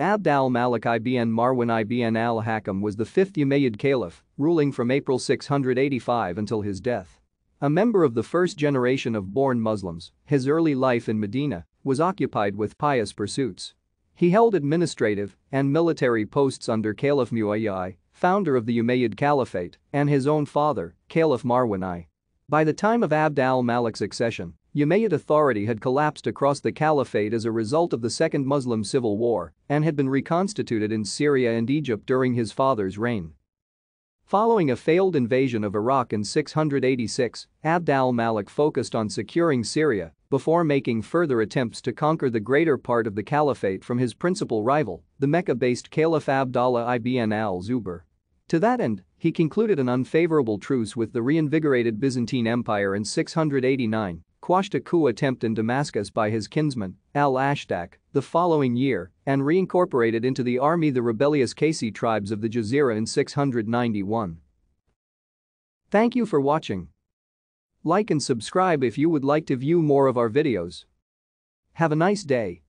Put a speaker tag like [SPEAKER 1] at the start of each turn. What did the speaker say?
[SPEAKER 1] Abd al-Malik ibn Marwan ibn al-Hakam was the fifth Umayyad caliph, ruling from April 685 until his death. A member of the first generation of born Muslims, his early life in Medina was occupied with pious pursuits. He held administrative and military posts under Caliph Mu'awiya I, founder of the Umayyad Caliphate, and his own father, Caliph Marwan I. By the time of Abd al-Malik's accession, Umayyad authority had collapsed across the caliphate as a result of the Second Muslim Civil War and had been reconstituted in Syria and Egypt during his father's reign. Following a failed invasion of Iraq in 686, Abd al-Malik focused on securing Syria before making further attempts to conquer the greater part of the caliphate from his principal rival, the Mecca-based Caliph Abdallah ibn al-Zubair. To that end, he concluded an unfavorable truce with the reinvigorated Byzantine Empire in 689 quashed a coup attempt in Damascus by his kinsman, al-Ashdaq, the following year and reincorporated into the army the rebellious Qaysi tribes of the Jazira in 691. Thank you for watching. Like and subscribe if you would like to view more of our videos. Have a nice day.